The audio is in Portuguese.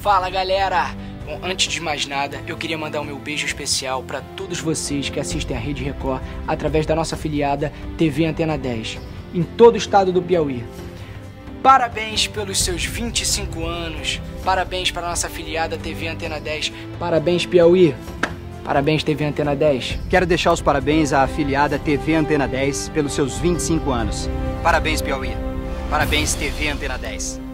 Fala galera! Bom, antes de mais nada, eu queria mandar o meu beijo especial para todos vocês que assistem a Rede Record através da nossa afiliada TV Antena 10, em todo o estado do Piauí. Parabéns pelos seus 25 anos, parabéns para nossa afiliada TV Antena 10, parabéns Piauí, parabéns TV Antena 10. Quero deixar os parabéns à afiliada TV Antena 10 pelos seus 25 anos. Parabéns, Piauí. Parabéns, TV Antena 10.